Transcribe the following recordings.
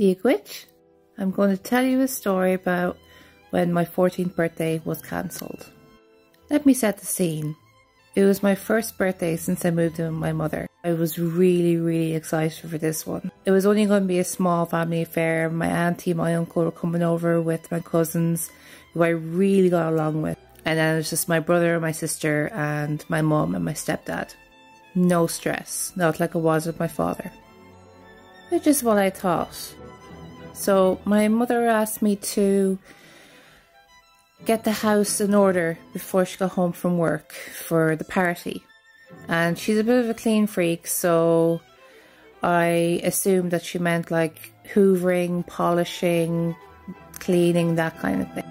Dia dhuit. I'm going to tell you a story about when my 14th birthday was cancelled. Let me set the scene. It was my first birthday since I moved in with my mother. I was really, really excited for this one. It was only going to be a small family affair. My auntie, my uncle were coming over with my cousins, who I really got along with. And then it was just my brother, and my sister, and my mum and my stepdad. No stress, not like it was with my father. Which is what I thought. So my mother asked me to get the house in order before she got home from work for the party. And she's a bit of a clean freak, so I assumed that she meant like hoovering, polishing, cleaning, that kind of thing.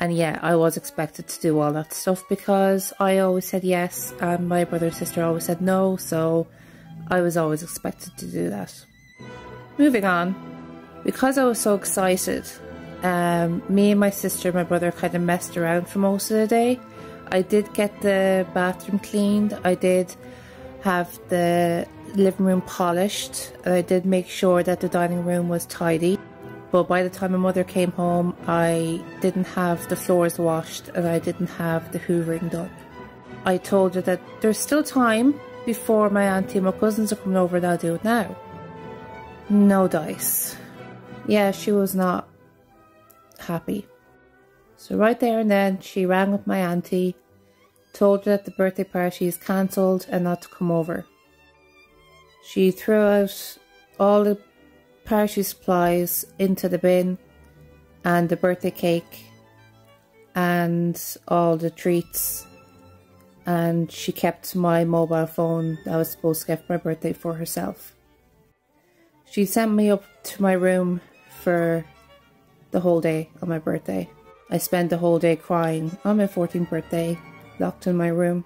And yeah, I was expected to do all that stuff because I always said yes, and my brother and sister always said no, so I was always expected to do that. Moving on, because I was so excited, um, me and my sister and my brother kind of messed around for most of the day. I did get the bathroom cleaned, I did have the living room polished, and I did make sure that the dining room was tidy. But by the time my mother came home, I didn't have the floors washed and I didn't have the hoovering done. I told her that there's still time before my auntie and my cousins are coming over and I'll do it now. No dice. Yeah, she was not happy. So right there and then she rang up my auntie, told her that the birthday party is cancelled and not to come over. She threw out all the party supplies into the bin and the birthday cake and all the treats and she kept my mobile phone that I was supposed to get for my birthday for herself. She sent me up to my room for the whole day on my birthday. I spent the whole day crying on my 14th birthday, locked in my room.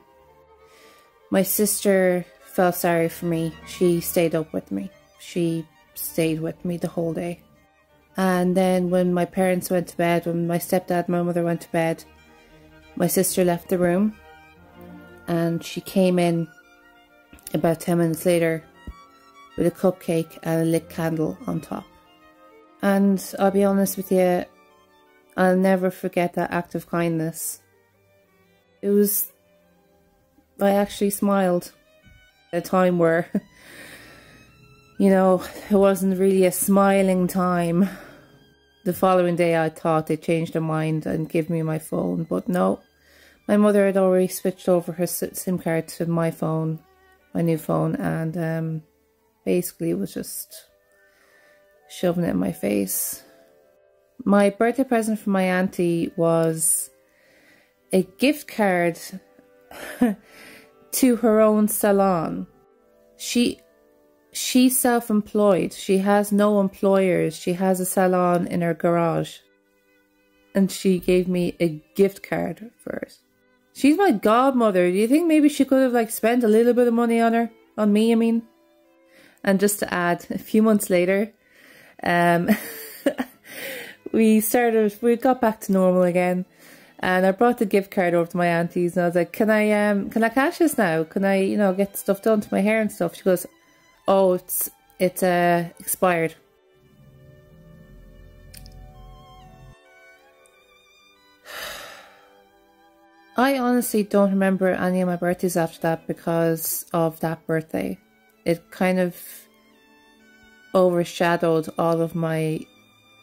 My sister felt sorry for me. She stayed up with me. She stayed with me the whole day. And then when my parents went to bed, when my stepdad and my mother went to bed, my sister left the room and she came in about 10 minutes later with a cupcake and a lit candle on top. And I'll be honest with you, I'll never forget that act of kindness. It was, I actually smiled at a time where you know, it wasn't really a smiling time. The following day, I thought they changed their mind and give me my phone, but no. My mother had already switched over her SIM card to my phone, my new phone, and um, basically was just shoving it in my face. My birthday present from my auntie was a gift card to her own salon. She she's self employed. She has no employers. She has a salon in her garage. And she gave me a gift card for it. She's my godmother. Do you think maybe she could have like spent a little bit of money on her? On me, I mean. And just to add, a few months later, um, we started, we got back to normal again. And I brought the gift card over to my auntie's and I was like, can I, um, can I cash this now? Can I, you know, get stuff done to my hair and stuff? She goes, Oh, it's it's uh expired. I honestly don't remember any of my birthdays after that because of that birthday. It kind of overshadowed all of my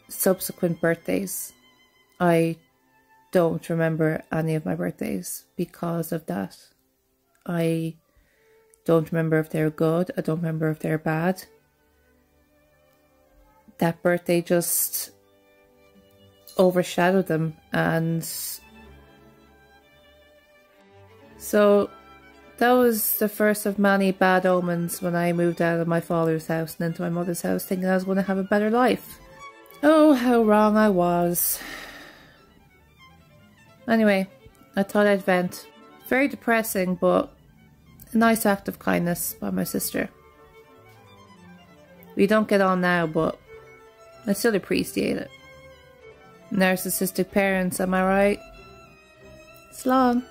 subsequent birthdays. I don't remember any of my birthdays because of that. I don't remember if they're good. I don't remember if they're bad. That birthday just overshadowed them and so that was the first of many bad omens when I moved out of my father's house and into my mother's house thinking I was going to have a better life. Oh, how wrong I was. Anyway, I thought I'd vent. Very depressing, but a nice act of kindness by my sister. We don't get on now, but I still appreciate it. Narcissistic parents, am I right? Slán.